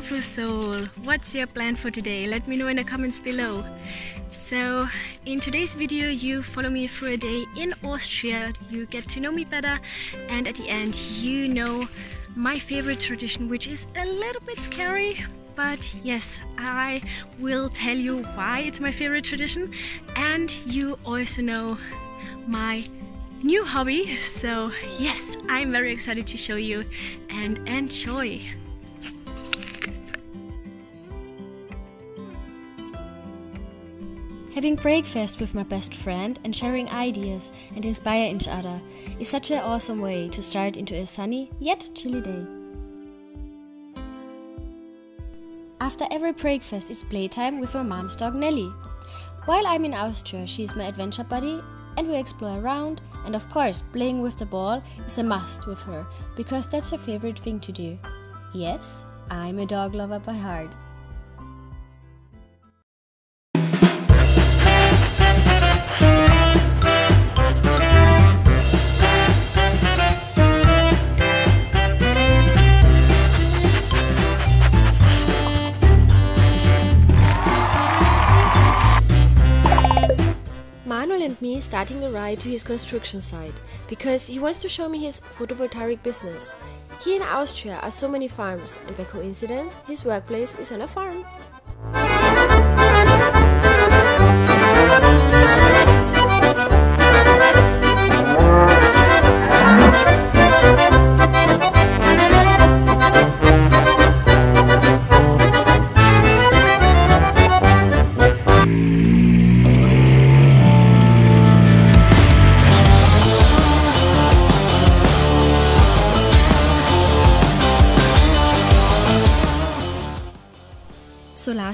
soul. What's your plan for today? Let me know in the comments below. So, in today's video, you follow me for a day in Austria, you get to know me better, and at the end, you know my favorite tradition, which is a little bit scary, but yes, I will tell you why it's my favorite tradition, and you also know my new hobby. So, yes, I'm very excited to show you and enjoy. Having breakfast with my best friend and sharing ideas and inspire each other is such an awesome way to start into a sunny yet chilly day. After every breakfast is playtime with my mom's dog Nelly. While I'm in Austria, she is my adventure buddy and we explore around and of course playing with the ball is a must with her because that's her favorite thing to do. Yes, I'm a dog lover by heart. Me starting a ride to his construction site because he wants to show me his photovoltaic business. Here in Austria are so many farms, and by coincidence, his workplace is on a farm.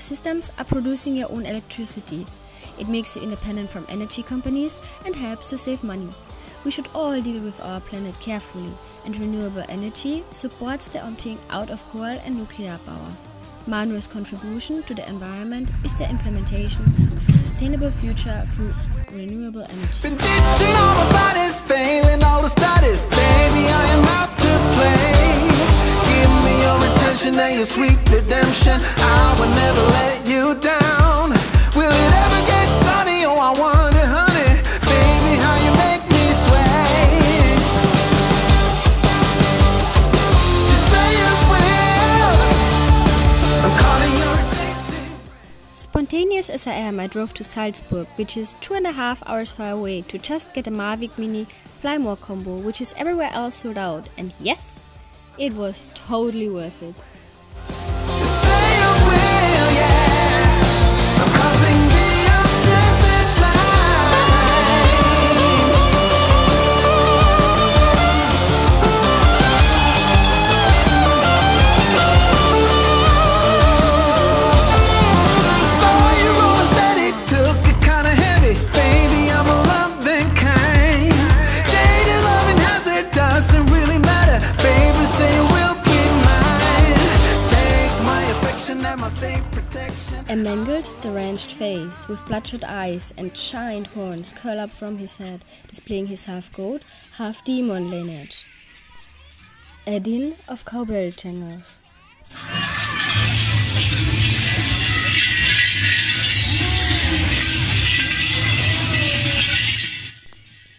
Systems are producing your own electricity. It makes you independent from energy companies and helps to save money. We should all deal with our planet carefully, and renewable energy supports the opting out of coal and nuclear power. Manuel's contribution to the environment is the implementation of a sustainable future through renewable energy. Your sweet redemption. I will never let you down. Will it ever get sunny? Oh, I wonder, honey. Baby, how you make me sway. You say you will. I'm calling your Spontaneous as I am, I drove to Salzburg, which is two and a half hours far away, to just get a Mavic Mini Fly More combo, which is everywhere else sold out. And yes, it was totally worth it. A mangled, deranged face with bloodshot eyes and giant horns curl up from his head, displaying his half goat, half demon lineage. Edin of cowbell jangles.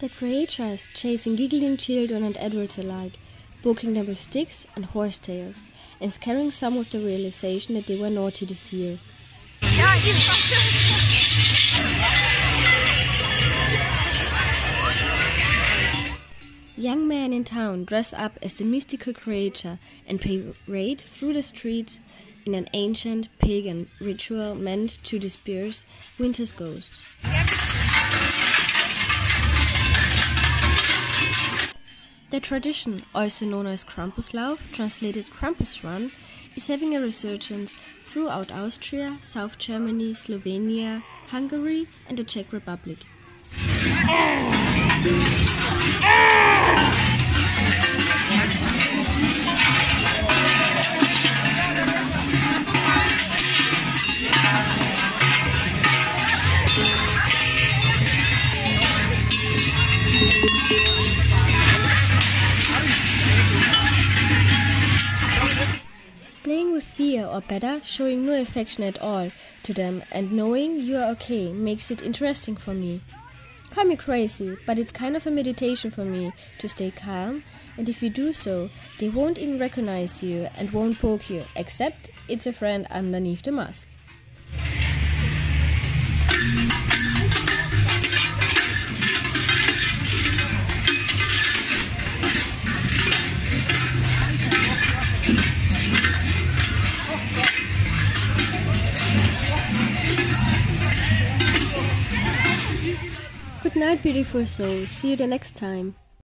The creature is chasing giggling children and adults alike, poking them with sticks and horsetails, and scaring some with the realization that they were naughty this year. Young men in town dress up as the mystical creature and parade through the streets in an ancient pagan ritual meant to disperse winter's ghosts. The tradition, also known as Krampuslauf, translated Krampus Run, is having a resurgence throughout Austria, South Germany, Slovenia, Hungary, and the Czech Republic. Ah! Ah! or better, showing no affection at all to them and knowing you are okay makes it interesting for me. Call me crazy, but it's kind of a meditation for me to stay calm, and if you do so, they won't even recognize you and won't poke you, except it's a friend underneath the mask. Night, beautiful soul. See you the next time.